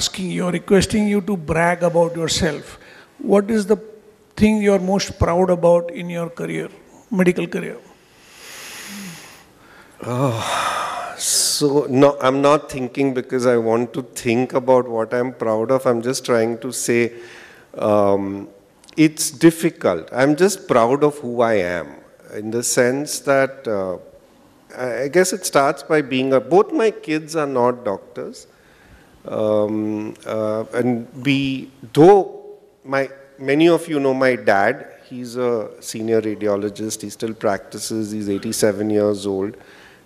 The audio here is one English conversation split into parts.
asking you, requesting you to brag about yourself. What is the thing you are most proud about in your career, medical career? Oh, so no, I'm not thinking because I want to think about what I'm proud of. I'm just trying to say um, it's difficult. I'm just proud of who I am in the sense that uh, I guess it starts by being a, both my kids are not doctors. Um, uh, and we, though my, many of you know my dad, he's a senior radiologist, he still practices, he's 87 years old.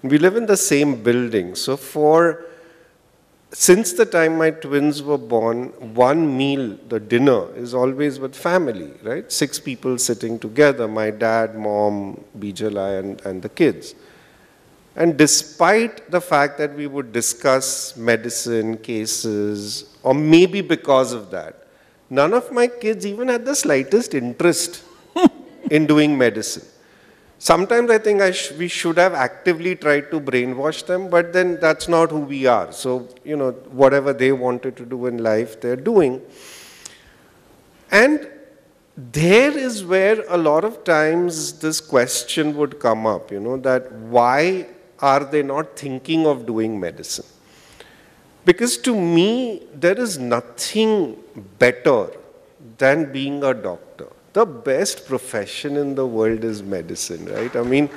We live in the same building. So for, since the time my twins were born, one meal, the dinner, is always with family, right? Six people sitting together, my dad, mom, Bijalai, and, and the kids. And despite the fact that we would discuss medicine cases, or maybe because of that, none of my kids even had the slightest interest in doing medicine. Sometimes I think I sh we should have actively tried to brainwash them, but then that's not who we are. So, you know, whatever they wanted to do in life, they're doing. And there is where a lot of times this question would come up, you know, that why are they not thinking of doing medicine? Because to me, there is nothing better than being a doctor. The best profession in the world is medicine, right? I mean,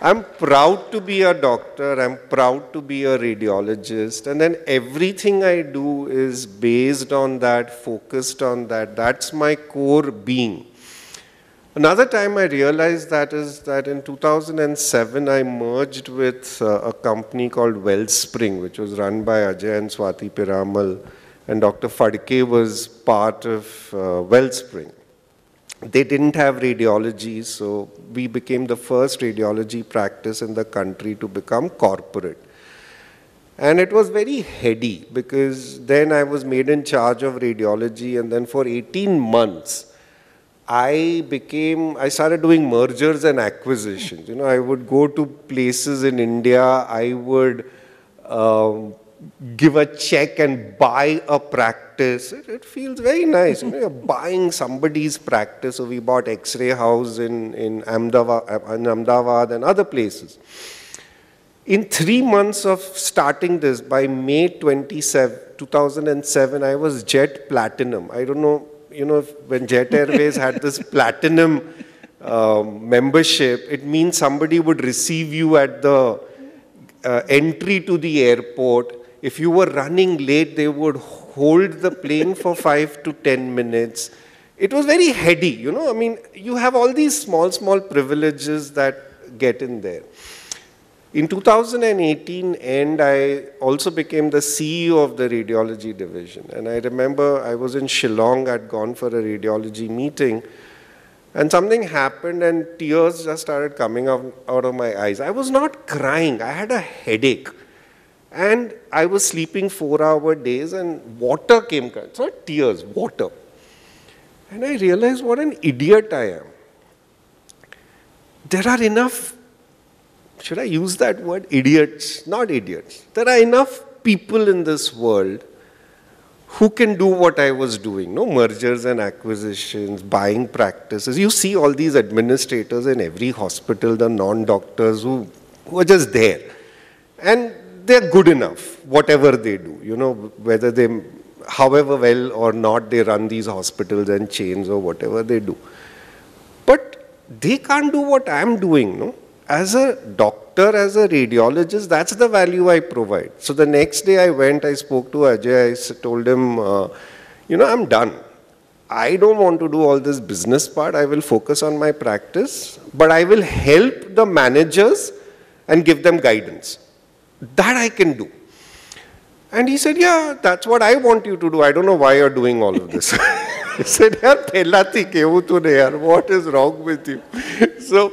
I'm proud to be a doctor, I'm proud to be a radiologist, and then everything I do is based on that, focused on that. That's my core being. Another time I realized that is that in 2007 I merged with uh, a company called Wellspring, which was run by Ajay and Swati Piramal, and Dr. Phadke was part of uh, Wellspring. They didn't have radiology, so we became the first radiology practice in the country to become corporate. And it was very heady because then I was made in charge of radiology, and then for 18 months, I became, I started doing mergers and acquisitions. You know, I would go to places in India, I would um, give a check and buy a practice. It, it feels very nice. you know, you're buying somebody's practice. So we bought X-ray House in, in, Ahmedabad, in Ahmedabad and other places. In three months of starting this, by May 27, 2007, I was Jet Platinum. I don't know you know, when Jet Airways had this platinum uh, membership, it means somebody would receive you at the uh, entry to the airport. If you were running late, they would hold the plane for five to ten minutes. It was very heady, you know. I mean, you have all these small, small privileges that get in there. In 2018 end, I also became the CEO of the radiology division. And I remember I was in Shillong, I'd gone for a radiology meeting, and something happened and tears just started coming out, out of my eyes. I was not crying, I had a headache. And I was sleeping four hour days and water came, it's not tears, water. And I realized what an idiot I am. There are enough should I use that word? Idiots. Not idiots. There are enough people in this world who can do what I was doing, no mergers and acquisitions, buying practices. You see all these administrators in every hospital, the non-doctors who, who are just there. And they're good enough, whatever they do, you know, whether they, however well or not they run these hospitals and chains or whatever they do. But they can't do what I'm doing, no? As a doctor, as a radiologist, that's the value I provide. So the next day I went, I spoke to Ajay, I told him, uh, you know, I'm done. I don't want to do all this business part. I will focus on my practice, but I will help the managers and give them guidance. That I can do. And he said, yeah, that's what I want you to do. I don't know why you're doing all of this. he said, yaar, what is wrong with you? So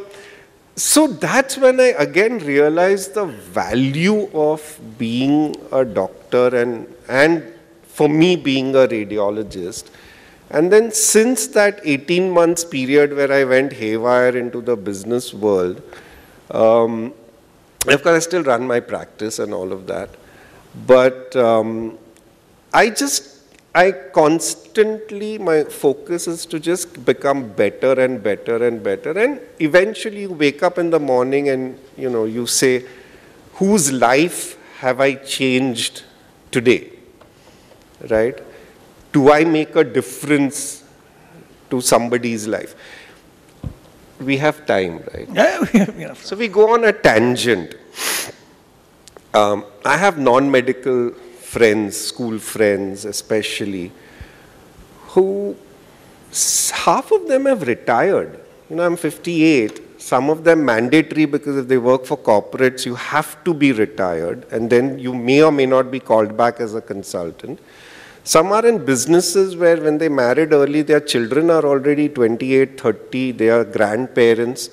so that's when I again realized the value of being a doctor and, and for me being a radiologist. And then since that 18 months period where I went haywire into the business world, um, of course I still run my practice and all of that, but um, I just, I constantly, my focus is to just become better and better and better. And eventually you wake up in the morning and, you know, you say, whose life have I changed today? Right? Do I make a difference to somebody's life? We have time, right? Yeah, we have enough. So we go on a tangent. Um, I have non medical friends, school friends especially, who half of them have retired. You know, I'm 58. Some of them mandatory because if they work for corporates, you have to be retired, and then you may or may not be called back as a consultant. Some are in businesses where when they married early, their children are already 28, 30, they are grandparents.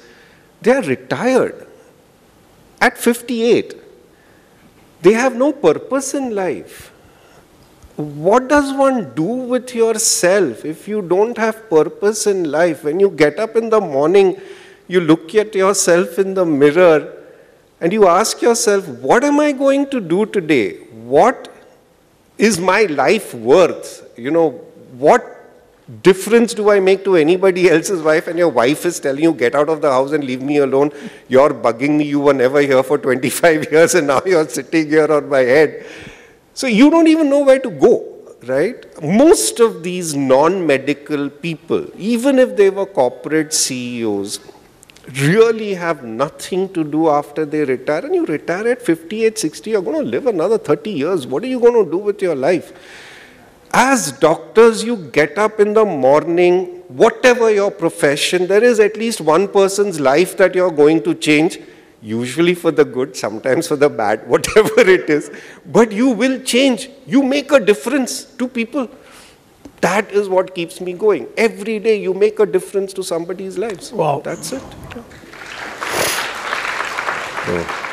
They are retired at 58. They have no purpose in life. What does one do with yourself if you don't have purpose in life? When you get up in the morning, you look at yourself in the mirror and you ask yourself, What am I going to do today? What is my life worth? You know, what difference do I make to anybody else's wife? And your wife is telling you, get out of the house and leave me alone. You're bugging me. You were never here for 25 years and now you're sitting here on my head. So you don't even know where to go, right? Most of these non medical people, even if they were corporate CEOs, really have nothing to do after they retire. And you retire at 58, 60, you're going to live another 30 years. What are you going to do with your life? As doctors, you get up in the morning, whatever your profession, there is at least one person's life that you're going to change, usually for the good, sometimes for the bad, whatever it is. But you will change. You make a difference to people. That is what keeps me going. Every day you make a difference to somebody's lives. Wow. That's it. Yeah.